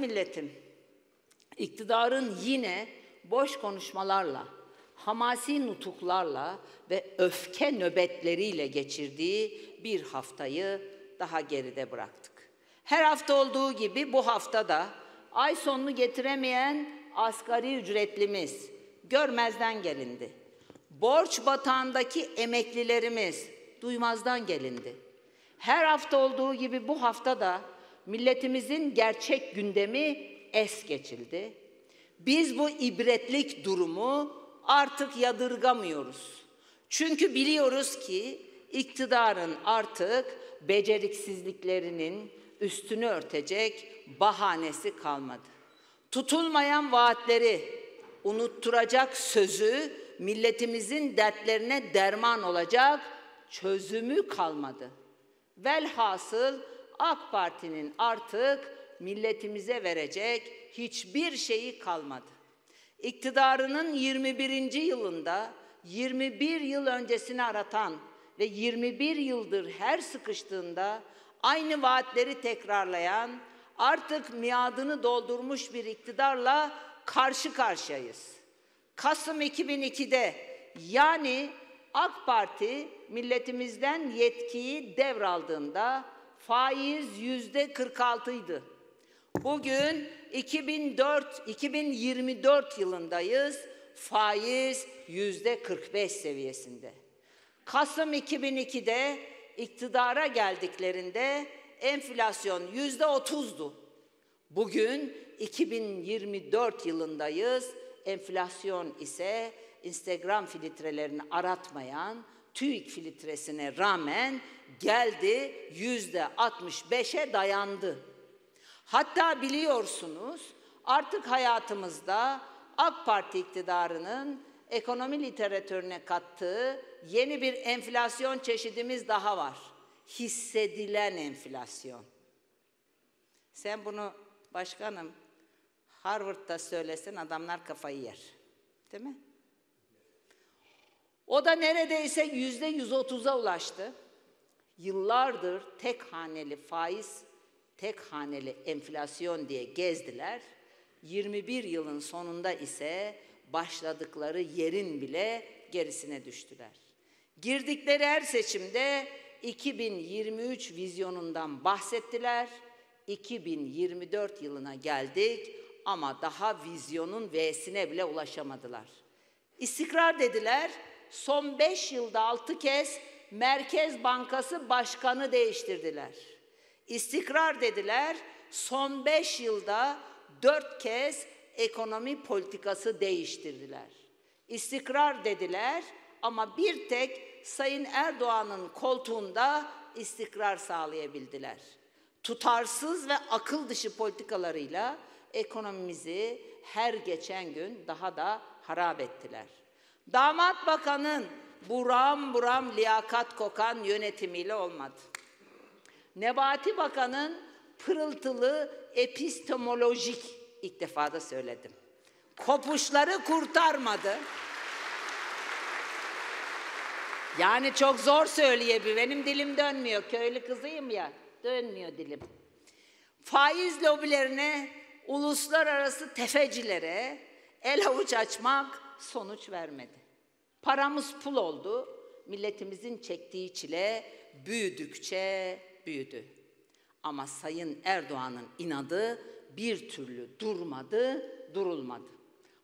milletim, iktidarın yine boş konuşmalarla, hamasi nutuklarla ve öfke nöbetleriyle geçirdiği bir haftayı daha geride bıraktık. Her hafta olduğu gibi bu hafta da ay sonunu getiremeyen asgari ücretlimiz görmezden gelindi. Borç batağındaki emeklilerimiz duymazdan gelindi. Her hafta olduğu gibi bu hafta da milletimizin gerçek gündemi es geçildi. Biz bu ibretlik durumu artık yadırgamıyoruz. Çünkü biliyoruz ki iktidarın artık beceriksizliklerinin üstünü örtecek bahanesi kalmadı. Tutulmayan vaatleri, unutturacak sözü, milletimizin dertlerine derman olacak çözümü kalmadı. Velhasıl AK Parti'nin artık milletimize verecek hiçbir şeyi kalmadı. İktidarının 21. yılında 21 yıl öncesini aratan ve 21 yıldır her sıkıştığında aynı vaatleri tekrarlayan, artık miadını doldurmuş bir iktidarla karşı karşıyayız. Kasım 2002'de yani AK Parti milletimizden yetkiyi devraldığında faiz yüzde 46 idi. Bugün 2004 2024 yılındayız. Faiz yüzde 45 seviyesinde. Kasım 2002'de iktidara geldiklerinde enflasyon yüzde 30'du. Bugün 2024 yılındayız. Enflasyon ise Instagram filtrelerini aratmayan TÜİK filtresine rağmen geldi yüzde 65'e dayandı. Hatta biliyorsunuz artık hayatımızda AK Parti iktidarının ekonomi literatürüne kattığı yeni bir enflasyon çeşidimiz daha var. Hissedilen enflasyon. Sen bunu başkanım Harvard'da söylesen adamlar kafayı yer. Değil mi? O da neredeyse yüzde 130'a ulaştı. Yıllardır tek haneli faiz, tek haneli enflasyon diye gezdiler. 21 yılın sonunda ise başladıkları yerin bile gerisine düştüler. Girdikleri her seçimde 2023 vizyonundan bahsettiler. 2024 yılına geldik ama daha vizyonun V'sine bile ulaşamadılar. İstikrar dediler. Son 5 yılda 6 kez Merkez Bankası Başkanı değiştirdiler. İstikrar dediler. Son 5 yılda 4 kez ekonomi politikası değiştirdiler. İstikrar dediler ama bir tek Sayın Erdoğan'ın koltuğunda istikrar sağlayabildiler. Tutarsız ve akıl dışı politikalarıyla ekonomimizi her geçen gün daha da harap ettiler. Damat Bakan'ın buram buram liyakat kokan yönetimiyle olmadı. Nebati Bakan'ın pırıltılı epistemolojik ilk defa da söyledim. Kopuşları kurtarmadı. Yani çok zor söyleyebilir. Benim dilim dönmüyor. Köylü kızıyım ya. Dönmüyor dilim. Faiz lobilerine, uluslararası tefecilere el avuç açmak sonuç vermedi. Paramız pul oldu. Milletimizin çektiği çile büyüdükçe büyüdü. Ama Sayın Erdoğan'ın inadı bir türlü durmadı, durulmadı.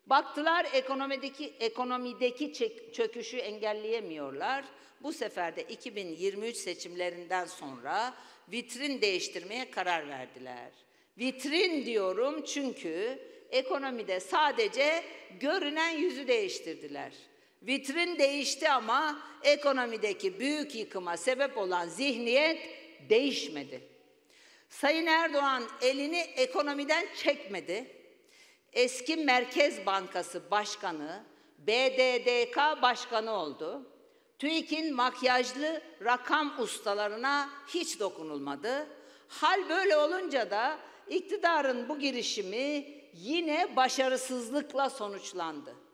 Baktılar ekonomideki ekonomideki çöküşü engelleyemiyorlar. Bu sefer de 2023 seçimlerinden sonra vitrin değiştirmeye karar verdiler. Vitrin diyorum çünkü ekonomide sadece görünen yüzü değiştirdiler. Vitrin değişti ama ekonomideki büyük yıkıma sebep olan zihniyet değişmedi. Sayın Erdoğan elini ekonomiden çekmedi. Eski Merkez Bankası Başkanı, BDDK Başkanı oldu. TÜİK'in makyajlı rakam ustalarına hiç dokunulmadı. Hal böyle olunca da iktidarın bu girişimi yine başarısızlıkla sonuçlandı.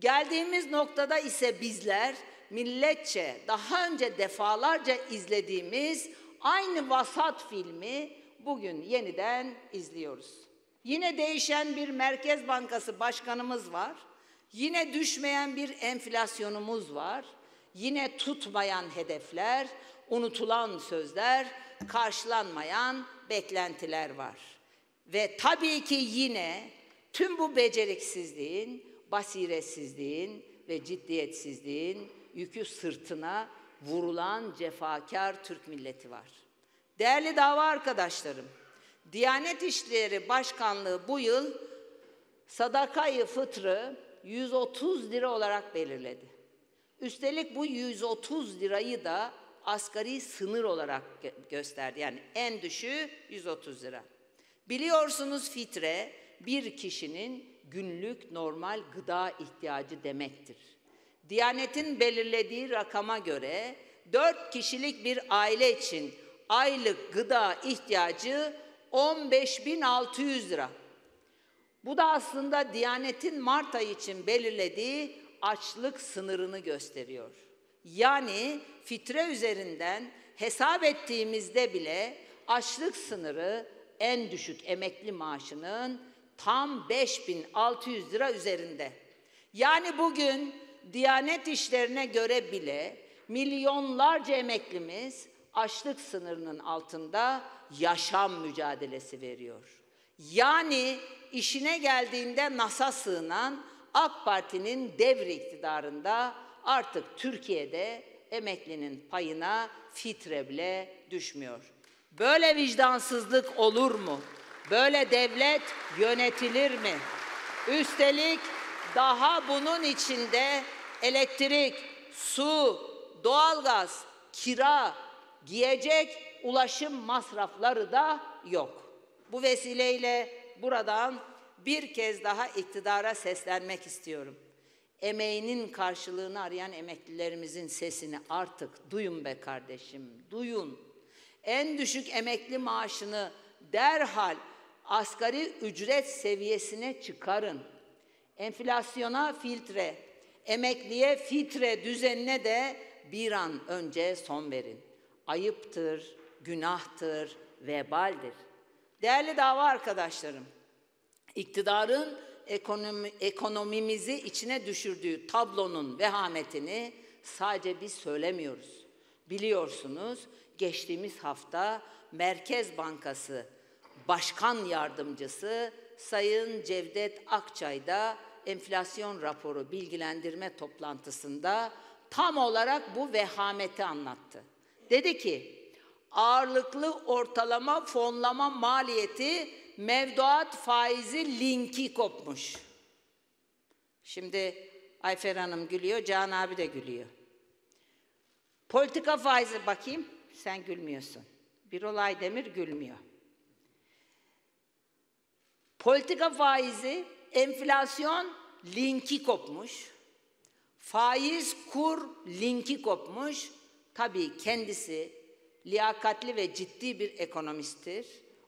Geldiğimiz noktada ise bizler milletçe daha önce defalarca izlediğimiz aynı vasat filmi bugün yeniden izliyoruz. Yine değişen bir Merkez Bankası başkanımız var. Yine düşmeyen bir enflasyonumuz var. Yine tutmayan hedefler, unutulan sözler, karşılanmayan beklentiler var. Ve tabii ki yine tüm bu beceriksizliğin, basiretsizliğin ve ciddiyetsizliğin yükü sırtına vurulan cefakar Türk milleti var. Değerli dava arkadaşlarım, Diyanet İşleri Başkanlığı bu yıl sadakayı fıtrı 130 lira olarak belirledi. Üstelik bu 130 lirayı da asgari sınır olarak gö gösterdi. Yani en düşüğü 130 lira. Biliyorsunuz fitre bir kişinin günlük normal gıda ihtiyacı demektir. Diyanetin belirlediği rakama göre 4 kişilik bir aile için aylık gıda ihtiyacı 15.600 lira. Bu da aslında Diyanet'in Mart ayı için belirlediği açlık sınırını gösteriyor. Yani fitre üzerinden hesap ettiğimizde bile açlık sınırı en düşük emekli maaşının tam 5600 lira üzerinde. Yani bugün Diyanet işlerine göre bile milyonlarca emeklimiz açlık sınırının altında yaşam mücadelesi veriyor. Yani işine geldiğinde NASA sığınan AK Parti'nin devri iktidarında artık Türkiye'de emeklinin payına fitre bile düşmüyor. Böyle vicdansızlık olur mu? Böyle devlet yönetilir mi? Üstelik daha bunun içinde elektrik, su, doğalgaz, kira, giyecek, ulaşım masrafları da yok. Bu vesileyle buradan bir kez daha iktidara seslenmek istiyorum. Emeğinin karşılığını arayan emeklilerimizin sesini artık duyun be kardeşim, duyun. En düşük emekli maaşını derhal asgari ücret seviyesine çıkarın. Enflasyona filtre, emekliye filtre düzenine de bir an önce son verin. Ayıptır, günahtır, vebaldir. Değerli dava arkadaşlarım, iktidarın ekonomi, ekonomimizi içine düşürdüğü tablonun vehametini sadece biz söylemiyoruz. Biliyorsunuz geçtiğimiz hafta Merkez Bankası Başkan Yardımcısı Sayın Cevdet Akçay da enflasyon raporu bilgilendirme toplantısında tam olarak bu vehameti anlattı. Dedi ki ağırlıklı ortalama fonlama maliyeti mevduat faizi linki kopmuş. Şimdi Ayfer Hanım gülüyor, Can abi de gülüyor. Politika faizi bakayım, sen gülmüyorsun. Bir olay demir gülmüyor. Politika faizi, enflasyon linki kopmuş. Faiz kur linki kopmuş. Tabii kendisi liyakatli ve ciddi bir ekonomisttir.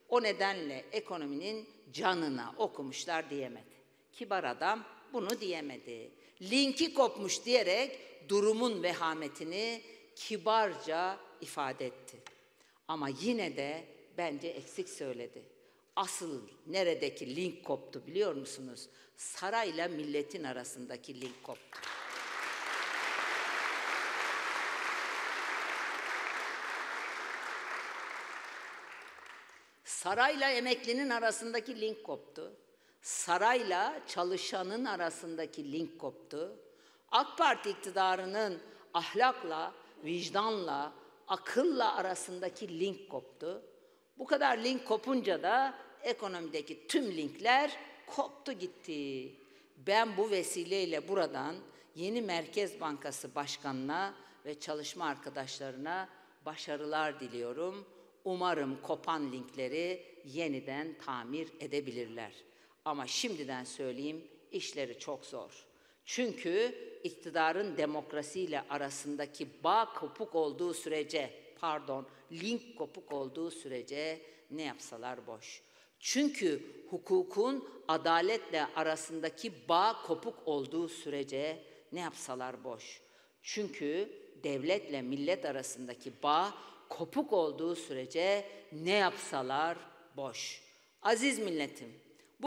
O nedenle ekonominin canına okumuşlar diyemedi. Kibar adam bunu diyemedi. Linki kopmuş diyerek durumun vehametini kibarca ifade etti. Ama yine de bence eksik söyledi. Asıl neredeki link koptu biliyor musunuz? Sarayla milletin arasındaki link koptu. Sarayla emeklinin arasındaki link koptu. Sarayla çalışanın arasındaki link koptu. AK Parti iktidarının ahlakla, vicdanla, akılla arasındaki link koptu. Bu kadar link kopunca da ekonomideki tüm linkler koptu gitti. Ben bu vesileyle buradan yeni Merkez Bankası Başkanı'na ve çalışma arkadaşlarına başarılar diliyorum. Umarım kopan linkleri yeniden tamir edebilirler. Ama şimdiden söyleyeyim işleri çok zor. Çünkü iktidarın demokrasiyle arasındaki bağ kopuk olduğu sürece, pardon, link kopuk olduğu sürece ne yapsalar boş. Çünkü hukukun adaletle arasındaki bağ kopuk olduğu sürece ne yapsalar boş. Çünkü devletle millet arasındaki bağ kopuk olduğu sürece ne yapsalar boş. Aziz milletim,